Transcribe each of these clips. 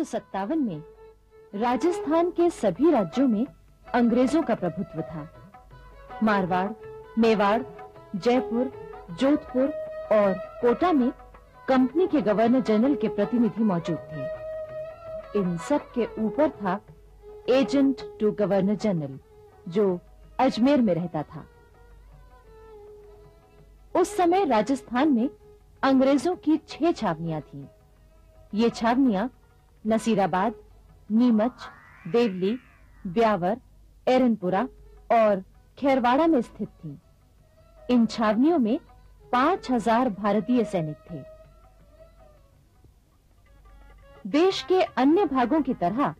अठारह में राजस्थान के सभी राज्यों में अंग्रेज़ों का प्रभुत्व था। मारवाड़, मेवाड़, जयपुर, जोधपुर और कोटा में कंपनी के गवर्नर जनरल के प्रतिनिधि मौजूद थे। इन सब के ऊपर था एजेंट टू गवर्नर जनरल, जो अजमेर में रहता था। उस समय राजस्थान में अंग्रेज़ों की छह छावनियाँ थीं। ये छावनियाँ नसीराबाद, नीमच, देवली, ब्यावर, एरनपुरा और खेरवाड़ा में स्थित थी। इन छावनियों में पाँच हज़ार भारतीय सैनिक थे। देश के अन्य भागों की तरह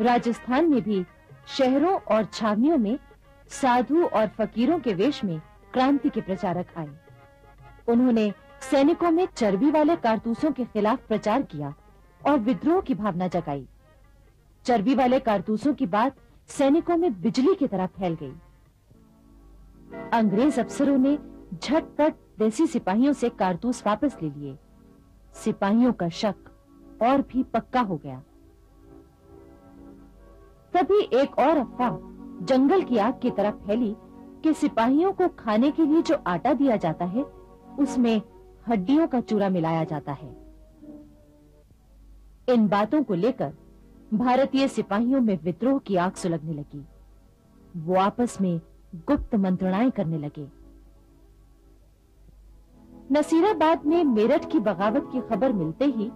राजस्थान में भी शहरों और छावनियों में साधु और फकीरों के वेश में क्रांति के प्रचारक आए। उन्होंने सैनिकों में चर्बी वाले कारतूसों के खिलाफ प्रचार किया और विद्रोह की भावना जगाई। चर्बी वाले कारतूसों की बात सैनिकों में बिजली की तरह फैल गई। अंग्रेज़ अफसरों ने झटपट देसी सिपाहियों से कारतूस वापस ले लिए। सिपाहियों का शक और भी पक्का हो गया। तभी एक और अफवाह जंगल की आग की तरफ़ फैली कि सिपाहियों को खाने के लिए जो आटा दिया जाता है, उसमें हड्डियों का चूरा मिलाया जाता है। इन बातों को लेकर भारतीय सिपाहियों में विद्रोह की आग सुलगने लगी। वो आपस में गुप्त मंत्रणाएँ करने लगे। नसीराबाद में मेरठ की बगावत की खबर मिलते ही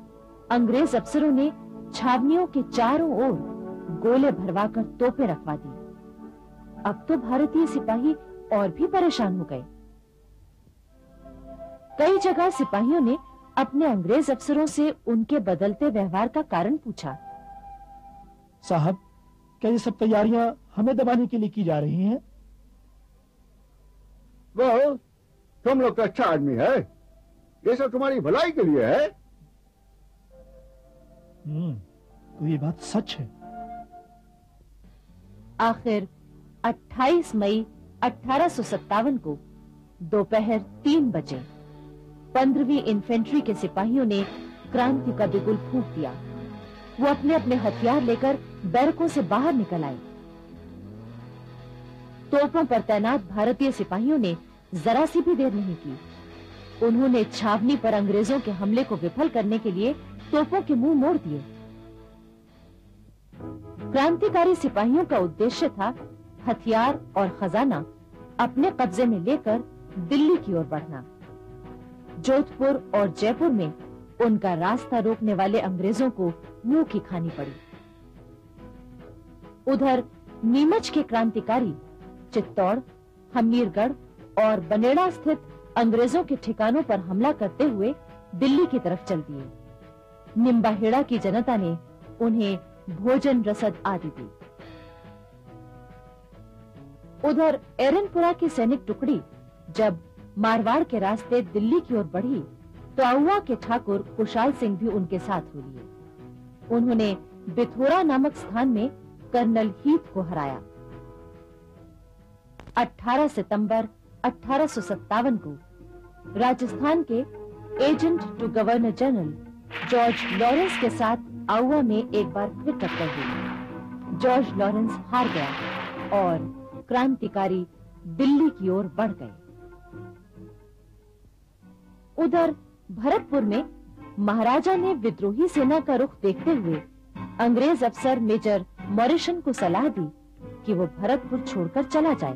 अंग्रेज़ अफसरों ने छावनियों के चारों ओर गोले भरवाकर तोपे रखवा दी। अब तो भारतीय सिपाही और भी परेशान हो गए। कई जगह सिपाहियों ने अपने अंग्रेज़ अफसरों से उनके बदलते व्यवहार का कारण पूछा। साहब क्या ये सब तैयारियाँ हमें दबाने के लिए की जा रही हैं? वो तुम लोग तो अच्छा आदमी है। ये सब तुम्हारी भलाई के लिए है। हम्म, तो ये बात सच है। आखिर 28 मई अठारह सौ सत्तावन को दोपहर तीन बजे। पंद्रहवीं इन्फेंट्री के सिपाहियों ने क्रांति का बिगुल फूंक दिया। वो अपने अपने हथियार लेकर बैरकों से बाहर निकल आए। तोपों पर तैनात भारतीय सिपाहियों ने जरा सी भी देर नहीं की। उन्होंने छावनी पर अंग्रेज़ों के हमले को विफल करने के लिए तोपों के मुँह मोड़ दिए। क्रांतिकारी सिपाहियों का उद्देश्य था हथियार और खजाना अपने कब्जे में लेकर दिल्ली की ओर बढ़ना। जोधपुर और जयपुर में उनका रास्ता रोकने वाले अंग्रेज़ों को मुँह की खानी पड़ी। उधर नीमच के क्रांतिकारी चित्तौड़, हमीरगढ़ और बनेड़ा स्थित अंग्रेज़ों के ठिकानों पर हमला करते हुए दिल्ली की तरफ़ चल दिए। निम्बाहेड़ा की जनता ने उन्हें भोजन रसद आदि दी। उधर एरनपुरा की सैनिक टुकड़ी जब मारवाड़ के रास्ते दिल्ली की ओर बढ़ी तो अहुआ के ठाकुर कुशाल सिंह भी उनके साथ हो लिए। उन्होंने बिथोरा नामक स्थान में कर्नल हीथ को हराया। 18 सितंबर अठारह सौ सत्तावन को राजस्थान के agent to governor general George Lawrence के साथ आउआ में एक बार फिर टक्कर हुई। जॉर्ज लॉरेंस हार गया और क्रांतिकारी दिल्ली की ओर बढ़ गए। उधर भरतपुर में महाराजा ने विद्रोही सेना का रुख देखते हुए अंग्रेज़ अफसर मेजर मॉरिशन को सलाह दी कि वो भरतपुर छोड़कर चला जाए।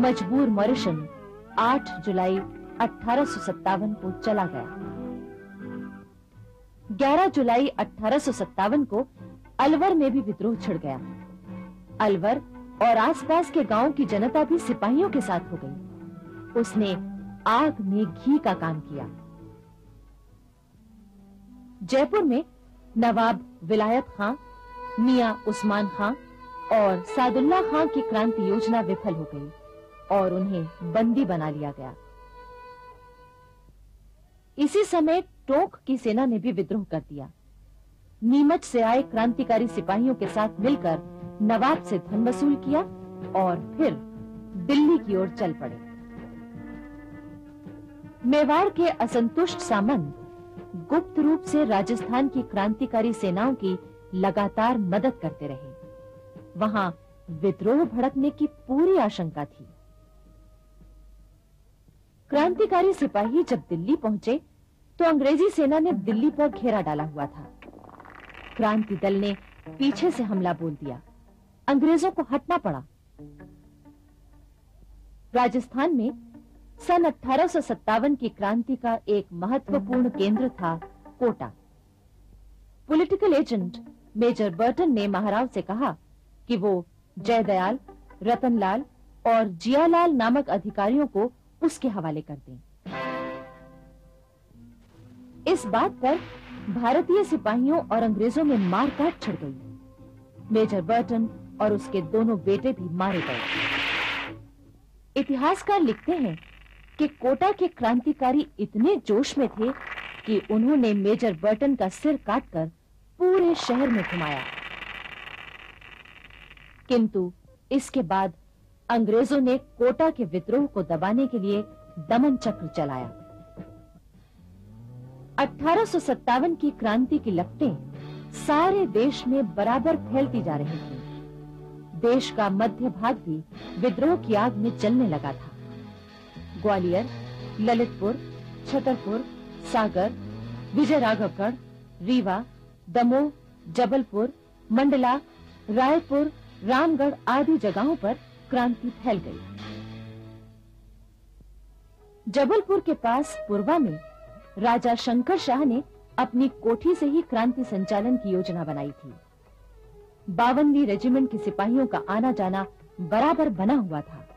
मजबूर मॉरिशन 8 जुलाई अठारह को चला गया। 11 जुलाई अठारह को अलवर में भी विद्रोह छिड़ गया। अलवर और आसपास के गाँव की जनता भी सिपाहियों के साथ हो गई। उसने आग में घी का काम किया। जयपुर में नवाब विलायत खां, मियाँ उस्मान खां और सादुल्ला खां की क्रांति योजना विफल हो गई और उन्हें बंदी बना लिया गया। इसी समय टोंक की सेना ने भी विद्रोह कर दिया। नीमच से आए क्रांतिकारी सिपाहियों के साथ मिलकर नवाब से धन वसूल किया और फिर दिल्ली की ओर चल पड़े। मेवाड़ के असंतुष्ट सामंत गुप्त रूप से राजस्थान की क्रांतिकारी सेनाओं की लगातार मदद करते रहे। वहाँ विद्रोह भड़कने की पूरी आशंका थी। क्रांतिकारी सिपाही जब दिल्ली पहुँचे तो अंग्रेज़ी सेना ने दिल्ली पर घेरा डाला हुआ था। क्रांति दल ने पीछे से हमला बोल दिया। अंग्रेज़ों को हटना पड़ा। राजस्थान में सन अठारह सौ सत्तावन की क्रांति का एक महत्वपूर्ण केंद्र था Kota. Political agent major Burton ने महाराव से कहा कि वो जयदयाल, रतनलाल और जियालाल नामक अधिकारियों को उसके हवाले कर दें। इस बात पर भारतीय सिपाहियों और अंग्रेज़ों में मारकाट छिड़ गई। मेजर बर्टन और उसके दोनों बेटे भी मारे गए। इतिहासकार लिखते हैं कि कोटा के क्रांतिकारी इतने जोश में थे कि उन्होंने मेजर बर्टन का सिर काटकर पूरे शहर में घुमाया। किंतु इसके बाद अंग्रेज़ों ने कोटा के विद्रोह को दबाने के लिए दमन चक्र चलाया। अठारह की क्रांति की लपटें सारे देश में बराबर फैलती जा रही थी। देश का मध्य भाग भी विद्रोह की आग में जलने लगा था। ग्वालियर, ललितपुर, छतरपुर, सागर विजय राघवगढ़ रीवा, दमोह, जबलपुर, मंडला, रायपुर, रामगढ़ आदि जगहों पर क्रांति फैल गई। जबलपुर के पास पूर्वा में राजा शंकर शाह ने अपनी कोठी से ही क्रांति संचालन की योजना बनाई थी। बावनवी रेजिमेंट के सिपाहियों का आना जाना बराबर बना हुआ था।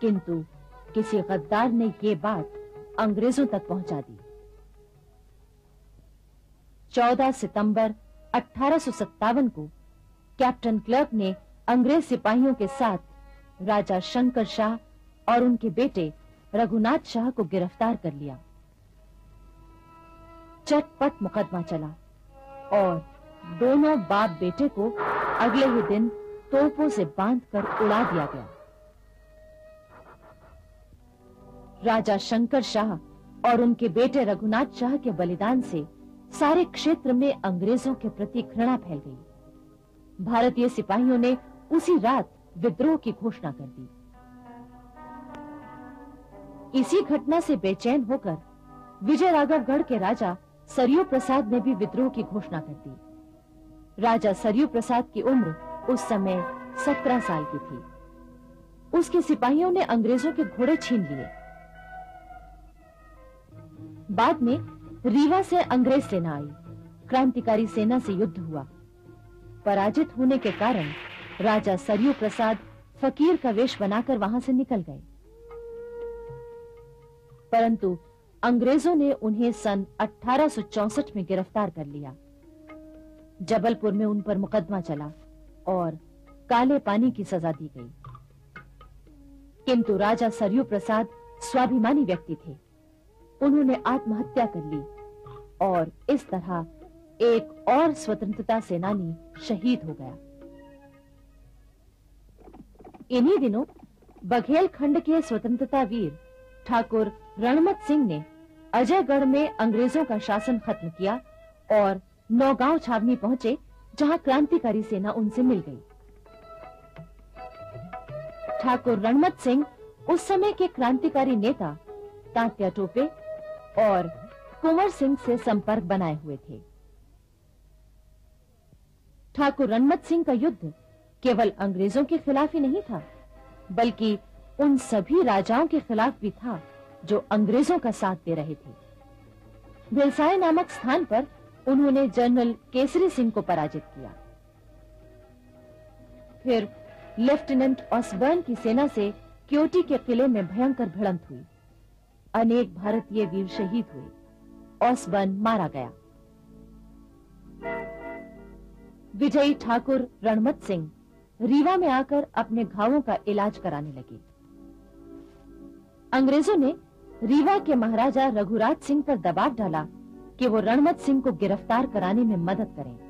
किंतु किसी गद्दार ने ये बात अंग्रेज़ों तक पहुँचा दी। 14 सितंबर अठारह को कैप्टन क्लर्क ने अंग्रेज़ सिपाहियों के साथ राजा शंकर शाह और उनके बेटे रघुनाथ शाह को गिरफ़्तार कर लिया। चटपट मुकदमा चला और दोनों बाप बेटे को अगले ही दिन तोपों से बांधकर उड़ा दिया गया। राजा शंकर शाह और उनके बेटे रघुनाथ शाह के बलिदान से सारे क्षेत्र में अंग्रेज़ों के प्रति घृणा फैल गई। भारतीय सिपाहियों ने उसी रात विद्रोह की घोषणा कर दी। इसी घटना से बेचैन होकर विजय राघवगढ़ के राजा सरयू प्रसाद ने भी विद्रोह की घोषणा कर दी। राजा सरयू प्रसाद की उम्र उस समय सत्रह साल की थी। उसके सिपाहियों ने अंग्रेज़ों के घोड़े छीन लिए। बाद में रीवा से अंग्रेज़ सेना आई। क्रांतिकारी सेना से युद्ध हुआ। पराजित होने के कारण राजा सरयू प्रसाद फकीर का वेश बनाकर वहाँ से निकल गए। परंतु अंग्रेज़ों ने उन्हें सन 1864 में गिरफ़्तार कर लिया। जबलपुर में उन पर मुकदमा चला और काले पानी की सजा दी गई। किंतु राजा सरयू प्रसाद स्वाभिमानी व्यक्ति थे। उन्होंने आत्महत्या कर ली और इस तरह एक और स्वतंत्रता सेनानी शहीद हो गया। इन्हीं दिनों बघेल खंड के स्वतंत्रता वीर ठाकुर रणमत सिंह ने अजयगढ़ में अंग्रेज़ों का शासन खत्म किया और नौगांव छावनी पहुँचे, जहाँ क्रांतिकारी सेना उनसे मिल गई। ठाकुर रणमत सिंह उस समय के क्रांतिकारी नेता, तात्या टोपे और कुंवर सिंह से संपर्क बनाए हुए थे। ठाकुर रणमत सिंह का युद्ध केवल अंग्रेज़ों के खिलाफ ही नहीं था, बल्कि उन सभी राजाओं के खिलाफ भी था जो अंग्रेज़ों का साथ दे रहे थे। भिलसाय नामक स्थान पर उन्होंने जनरल केसरी सिंह को पराजित किया। फिर लेफ्टिनेंट ऑसबर्न की सेना से क्योटी के किले में भयंकर भिड़ंत हुई। अनेक भारतीय वीर शहीद हुए। ओसबर्न मारा गया। विजयी ठाकुर रणमत सिंह रीवा में आकर अपने घावों का इलाज कराने लगे। अंग्रेज़ों ने रीवा के महाराजा रघुराज सिंह पर दबाव डाला कि वो रणमत सिंह को गिरफ़्तार कराने में मदद करें।